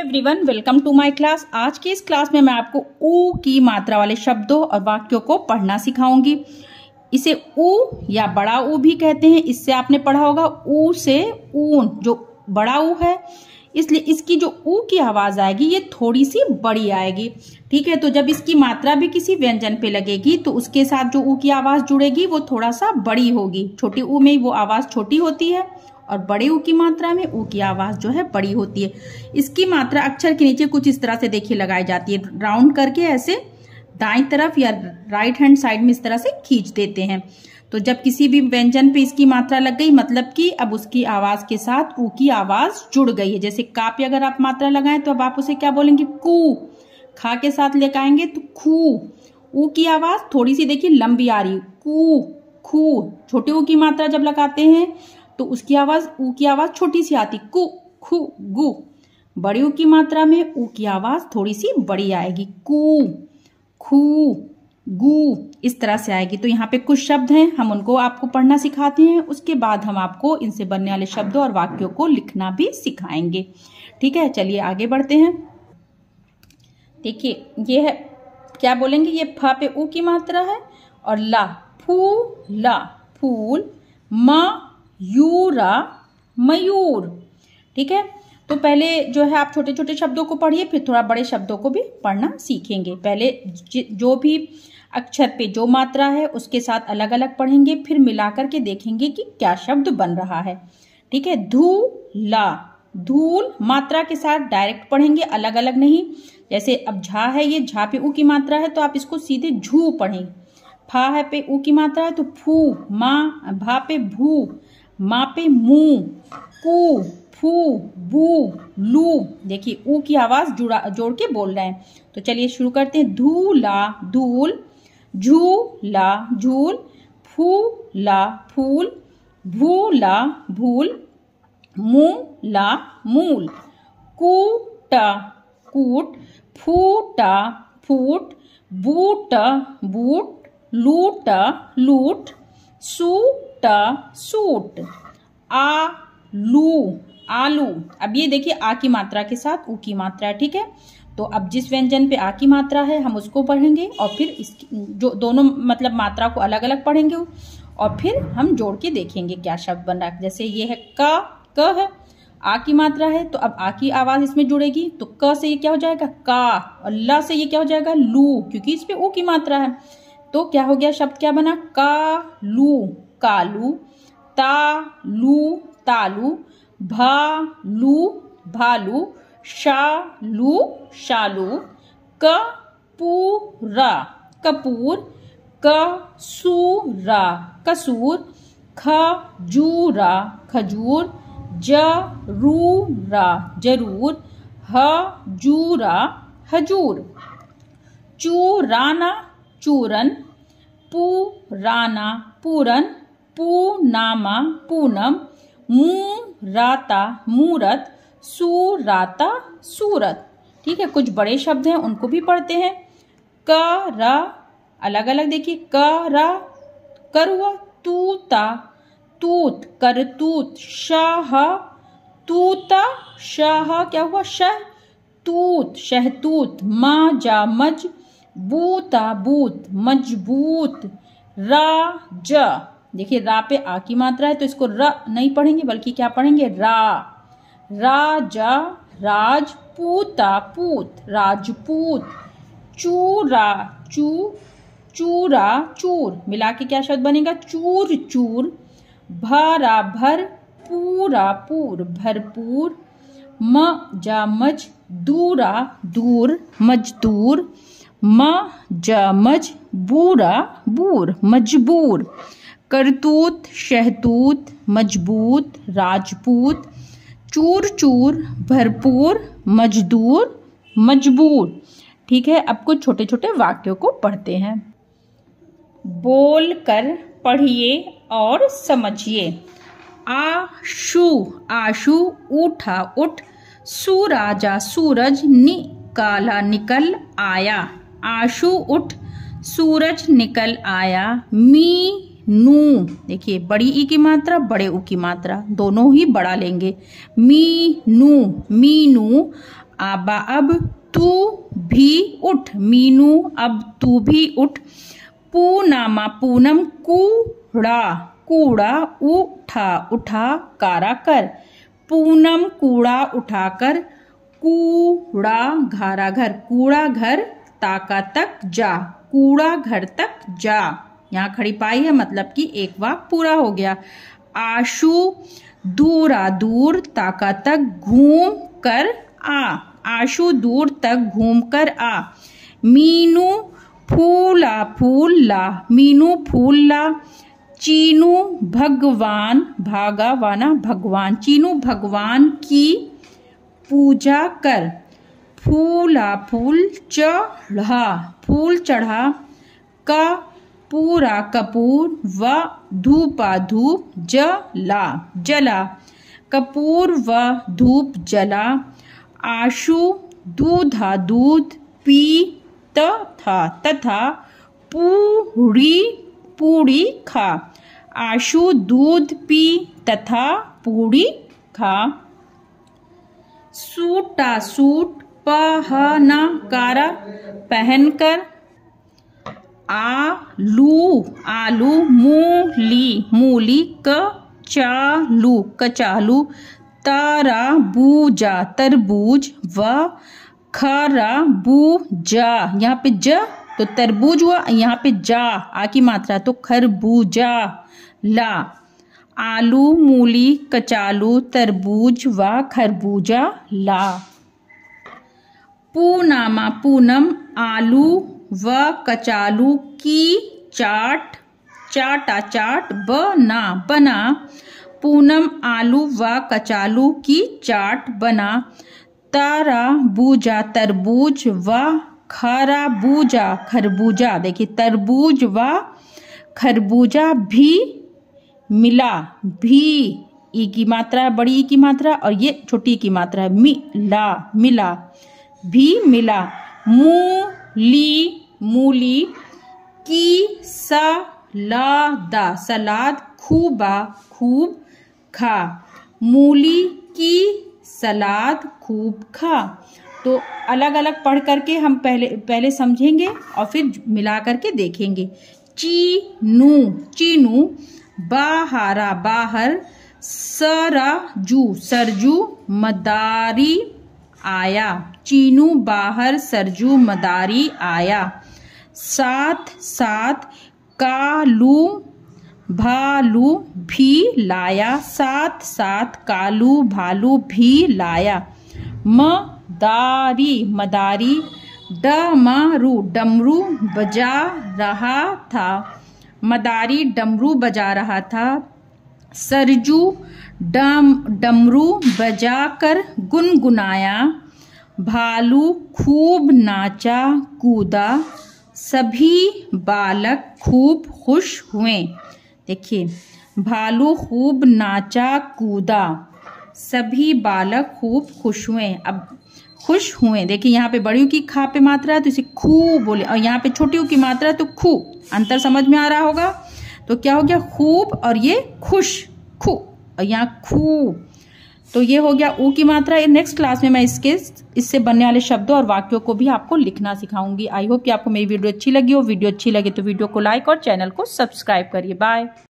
Everyone welcome to my class आज की इस क्लास में मैं आपको ऊ की मात्रा वाले शब्दों और वाक्यों को पढ़ना सिखाऊँगी। इसे ऊ या बड़ा ऊ भी कहते हैं। इससे आपने पढ़ा होगा, ऊ से ऊन, जो बड़ा ऊ है। इसलिए इसकी जो ऊ की आवाज़ आएगी, ये थोड़ी सी बड़ी आएगी। ठीक है तो जब इसकी मात्रा भी किसी व्यंजन पे लगेगी तो उसके साथ जो ऊ की आवाज़ जुड़ेगी, वो थोड़ा सा बड़ी होगी। छोटी ऊ में वो आवाज़ छोटी होती है। और बड़े ऊ की मात्रा में ऊ की आवाज़ जो है बड़ी होती है। इसकी मात्रा अक्षर के नीचे कुछ इस तरह से देखिए लगाई जाती है। राउंड करके ऐसे दाई तरफ़ या राइट हैंड साइड में इस तरह से खींच देते हैं। तो जब किसी भी व्यंजन पे इसकी मात्रा लग गई मतलब कि अब उसकी आवाज़ के साथ ऊ की आवाज़ जुड़ गई है। जैसे का पे अगर आप मात्रा लगाएँ तो अब आप उसे क्या बोलेंगे? कू। खा के साथ लेकर आएँगे तो खू। ऊ की आवाज़ थोड़ी सी देखिए लंबी आ रही कू, खू। छोटे ऊ की मात्रा जब लगाते हैं तो उसकी आवाज़, ऊ की आवाज़ छोटी सी आती, कु, खु, गु। बड़ी ऊ की मात्रा में ऊ की आवाज़ थोड़ी सी बड़ी आएगी। कु, खू, गु इस तरह से आएगी। तो यहाँ पे कुछ शब्द हैं, हम उनको आपको पढ़ना सिखाते हैं। उसके बाद हम आपको इनसे बनने वाले शब्दों और वाक्यों को लिखना भी सिखाएँगे। ठीक है, चलिए आगे बढ़ते हैं। देखिए, ये है, क्या बोलेंगे? ये फ पे ऊ की मात्रा है और ला, फू, ला, फूल, म यूरा मयूर। ठीक है? तो पहले जो है आप छोटे छोटे शब्दों को पढ़िए, फिर थोड़ा बड़े शब्दों को भी पढ़ना सीखेंगे। पहले जो भी अक्षर पे जो मात्रा है, उसके साथ अलग अलग पढ़ेंगे, फिर मिलाकर के देखेंगे कि क्या शब्द बन रहा है। ठीक है? धू ला धूल मात्रा के साथ डायरेक्ट पढ़ेंगे अलग अलग नहीं। जैसे अब झा है, ये झा पे ऊ की मात्रा है तो आप इसको सीधे झू पढ़ेंगे फा है पे ऊ की मात्रा है तो फू, माँ, भा पे भू। माँ पे मुँह, कू, फू, बू, लू। देखिए ऊ की आवाज़ जुड़ा, जोड़ के बोल रहे हैं। तो चलिए शुरू करते हैं। धूला धूल झूला झूल फूला फूल भूला भूल मूला। मूल कूटा कूट फूटा फूट बूट बूट लूटा लूट सूट सूट। आ लू आलू। अब ये देखिए, आ की मात्रा के साथ, ऊ की मात्रा, ठीक है? तो अब जिस व्यंजन पे आ की मात्रा है, हम उसको पढ़ेंगे और फिर इस जो दोनों मतलब मात्रा को अलग अलग पढ़ेंगे और फिर हम जोड़ के देखेंगे क्या शब्द बन रहा है। जैसे ये है क क है, आ की मात्रा है तो अब आ की आवाज़ इसमें जुड़ेगी तो क से ये क्या हो जाएगा? का। और ल से ये क्या हो जाएगा? लू, क्योंकि इस ऊ की मात्रा है। तो क्या हो गया? शब्द क्या बना? का, लू। कालू, ता लू तालू, भा लू भालू, शा लू शालू कपूरा कपूर कसूरा कसूर खजूरा खजूर जरूरा ज़रूर हजूरा हजूर। चूराना चूरन, पुराना पूरन पूनामा पूनम मुराता मूरत, सुराता सूरत। ठीक है, कुछ बड़े शब्द हैं, उनको भी पढ़ते हैं। क र अलग अलग देखिए क र करुआ, तूता, तूत, करतूत, शाह, तूता, शाह, क्या हुआ? शह, तूत, शहतूत मा जा मज, बूता, बूत, मज़बूत रा ज देखिए, रा पे आ की मात्रा है तो इसको र नहीं पढ़ेंगे, बल्कि क्या पढ़ेंगे? रा। राजा राजपूता पूत, राजपूत। चूरा, चू, चूरा, चूर। मिला के क्या शब्द बनेगा? चूर चूर। भरा, भर, पूरा, पूर। भरपूर। म जा मज, दूरा, दूर। मजदूर। म ज मज, बूरा, बूर। मजबूर। करतूत, शहतूत, मज़बूत, राजपूत चूर चूर भरपूर, मजदूर, मजबूर। ठीक है, अब कुछ छोटे छोटे वाक्यों को पढ़ते हैं। बोल कर पढ़िए और समझिए। आशु आशु, उठा उठ, सूराजा सूरज निकाला निकल आया। आशु उठ, सूरज निकल आया। मी नू, देखिए, बड़ी ई की मात्रा, बड़े ऊ की मात्रा, दोनों ही बड़ा लेंगे। मी, नू मी नू आबा, अब, तू, भी, उठ। मीनू, अब, तू, भी, उठ। पूनामा पूनम कूड़ा कूड़ा उठा उठा, कारा, कर। पूनम, कूड़ा उठाकर कूड़ा, घारा, घर। कूड़ा, घर, ताका तक जा। कूड़ा, घर तक जा। यहाँ खड़ी पाई है मतलब कि एक वाक पूरा हो गया। आशु दूरा दूर ताका तक घूम कर आ। आशु दूर तक घूम कर आ। मीनू फूला फूल ला मीनू फूल ला चीनू भगवान भागा वाना भगवान, चीनू भगवान की पूजा कर। फूला फूल चढ़ा फूल चढ़ा का पूरा कपूर व धूपा धूप जला जला। कपूर व धूप जला, आशु दूधा दूध पी था तथा पूरी पूड़ी खा। आशु दूध पी, तथा पूरी खा। सूटा सूट पहना कारा पहनकर आलू आलू मूली मूली कचालू कचालू तारा बूजा तरबूज व खरा बूजा यहाँ पे ज तो तरबूज हुआ, यहाँ पे जा, आ की मात्रा तो खरबूजा। ला, आलू मूली, कचालू, तरबूज व खरबूजा। ला, पूनामा, पूनम, आलू व कचालू की चाट चाटा चाट बना बना। पूनम आलू व कचालू की चाट बना। तारा बूजा तरबूज व खरा बूजा खरबूजा। देखिए, तरबूज व खरबूजा भी मिला। भी, ई की मात्रा है बड़ी ई की मात्रा और ये छोटी की मात्रा है। मिला मिला, भी मिला। मूली मूली, की सलादा सलाद खूबा, खूब खा। मूली, की, सलाद, खूब खा। तो अलग अलग पढ़ करके हम पहले पहले समझेंगे और फिर मिला करके देखेंगे। चीनू चीनू, बाहरा, बाहर, सराजू, सरजू, मदारी, आया। चीनू बाहर सरजू मदारी आया। साथ साथ कालू, भालू भी लाया। साथ साथ कालू, भालू भी लाया। मदारी मदारी, डमरू डमरू बजा रहा था। मदारी, डमरू बजा रहा था। सरजू, डम, डमरू बजाकर गुनगुनाया। भालू खूब नाचा कूदा, सभी बालक खूब खुश हुए। देखिए, भालू खूब नाचा कूदा, सभी बालक खूब खुश हुए। अब खुश हुए, देखिए यहाँ पे बड़ी की खा पे मात्रा है तो इसे खू बोले, और यहाँ पे छोटी की मात्रा है तो खू। अंतर समझ में आ रहा होगा? तो क्या हो गया? खूब, और ये खुश, खू, और यहाँ खू। तो ये हो गया ऊ की मात्रा। नेक्स्ट क्लास में मैं इसके, इससे बनने वाले शब्दों और वाक्यों को भी आपको लिखना सिखाऊँगी। आई होप कि आपको मेरी वीडियो अच्छी लगी हो। वीडियो अच्छी लगे तो वीडियो को लाइक और चैनल को सब्सक्राइब करिए। बाय